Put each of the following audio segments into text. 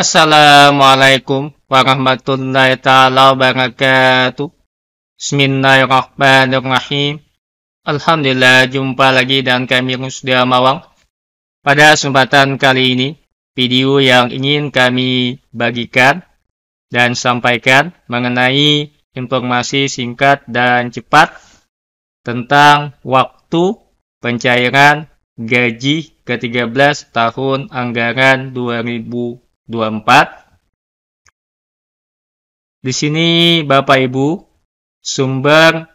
Assalamualaikum warahmatullahi taala wabarakatuh. Bismillahirrahmanirrahim. Alhamdulillah jumpa lagi dengan kami Rusdia Mawang. Pada kesempatan kali ini, video yang ingin kami bagikan dan sampaikan mengenai informasi singkat dan cepat tentang waktu pencairan gaji ke-13 tahun anggaran 2020 24. Di sini Bapak Ibu, sumber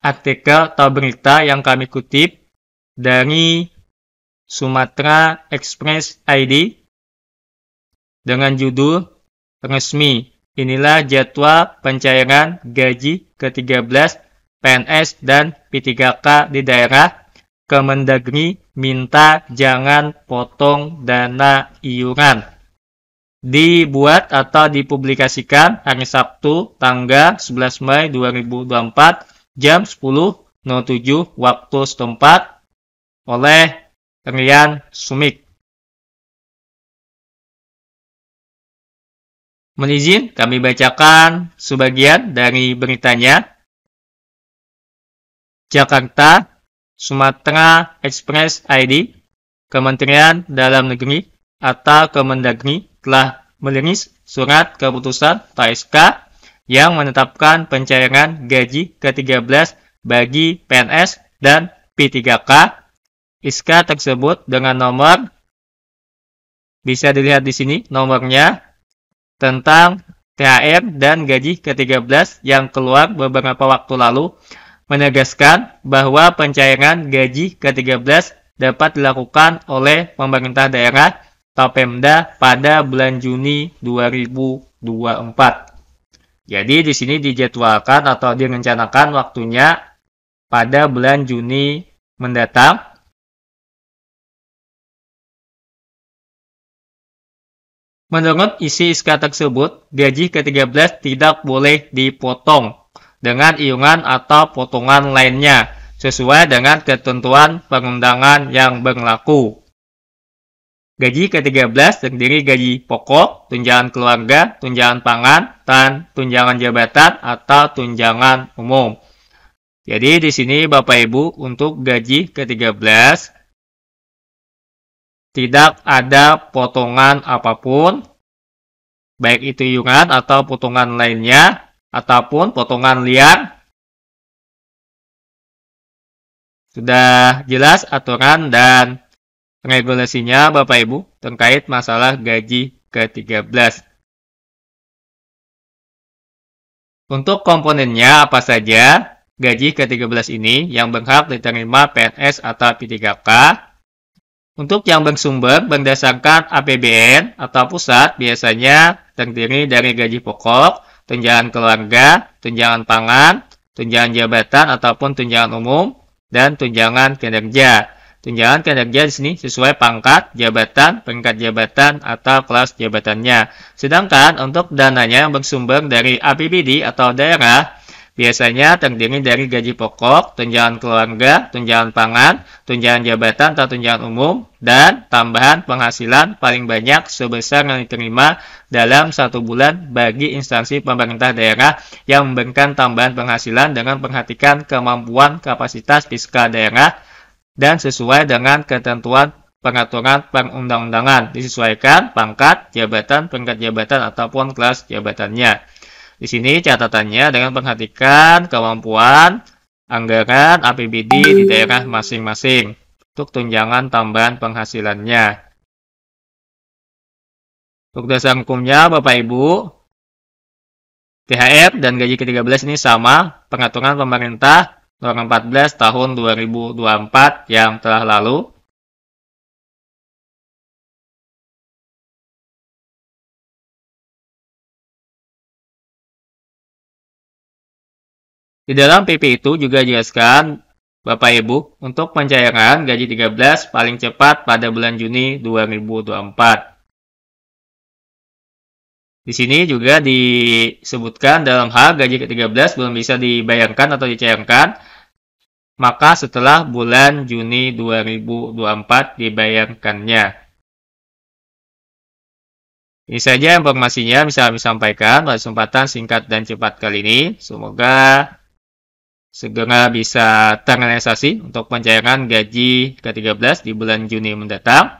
artikel atau berita yang kami kutip dari Sumatera Express ID dengan judul resmi. Inilah jadwal pencairan gaji ke-13 PNS dan P3K di daerah Kemendagri minta jangan potong dana iuran dibuat atau dipublikasikan hari Sabtu tanggal 11 Mei 2024 jam 10.07 waktu setempat oleh Rian Sumik. Menizin kami bacakan sebagian dari beritanya. Jakarta, Sumatera Express ID, Kementerian Dalam Negeri atau Kemendagri telah merilis surat keputusan TSK yang menetapkan pencairan gaji ke-13 bagi PNS dan P3K. ISK tersebut dengan nomor bisa dilihat di sini nomornya tentang THR dan gaji ke-13 yang keluar beberapa waktu lalu menegaskan bahwa pencairan gaji ke-13 dapat dilakukan oleh pemerintah daerah Pemda pada bulan Juni 2024. Jadi di sini dijadwalkan atau direncanakan waktunya pada bulan Juni mendatang. Menurut isi SK tersebut, gaji ke-13 tidak boleh dipotong dengan iuran atau potongan lainnya sesuai dengan ketentuan perundangan yang berlaku. Gaji ke-13 terdiri gaji pokok, tunjangan keluarga, tunjangan pangan, dan tunjangan jabatan atau tunjangan umum. Jadi di sini Bapak Ibu untuk gaji ke-13 tidak ada potongan apa pun, baik itu iuran atau potongan lainnya, ataupun potongan liar. Sudah jelas aturan dan regulasinya Bapak Ibu terkait masalah gaji ke-13. Untuk komponennya apa saja? Gaji ke-13 ini yang berhak diterima PNS atau P3K. Untuk yang bersumber berdasarkan APBN atau pusat biasanya terdiri dari gaji pokok, tunjangan keluarga, tunjangan pangan, tunjangan jabatan ataupun tunjangan umum, dan tunjangan kinerja. Tunjangan kinerja di sini sesuai pangkat, jabatan, peringkat jabatan, atau kelas jabatannya. Sedangkan untuk dananya yang bersumber dari APBD atau daerah, biasanya terdiri dari gaji pokok, tunjangan keluarga, tunjangan pangan, tunjangan jabatan atau tunjangan umum, dan tambahan penghasilan paling banyak sebesar yang diterima dalam satu bulan bagi instansi pemerintah daerah yang memberikan tambahan penghasilan dengan perhatikan kemampuan kapasitas fiskal daerah dan sesuai dengan ketentuan pengaturan perundang-undangan disesuaikan pangkat, jabatan, peringkat jabatan ataupun kelas jabatannya. Di sini catatannya dengan perhatikan kemampuan anggaran APBD di daerah masing-masing untuk tunjangan tambahan penghasilannya. Untuk dasar hukumnya Bapak Ibu, THR dan gaji ke-13 ini sama pengaturan pemerintah nomor 14 tahun 2024 yang telah lalu. Di dalam PP itu juga dijelaskan Bapak Ibu untuk pencairan gaji 13 paling cepat pada bulan Juni 2024. Di sini juga disebutkan dalam hal gaji ke-13 belum bisa dibayarkan atau dicairkan maka setelah bulan Juni 2024 dibayarkannya. Ini saja informasinya bisa kami sampaikan pada kesempatan singkat dan cepat kali ini. Semoga segera bisa terrealisasi untuk pencairan gaji ke-13 di bulan Juni mendatang.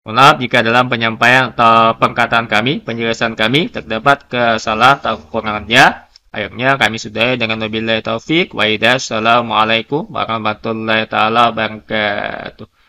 Mohon maaf jika dalam penyampaian atau perkataan kami, penjelasan kami terdapat kesalahan atau kekurangannya. Akhirnya kami sudahi dengan wabillahi taufik wa Assalamualaikum warahmatullahi taala wabarakatuh.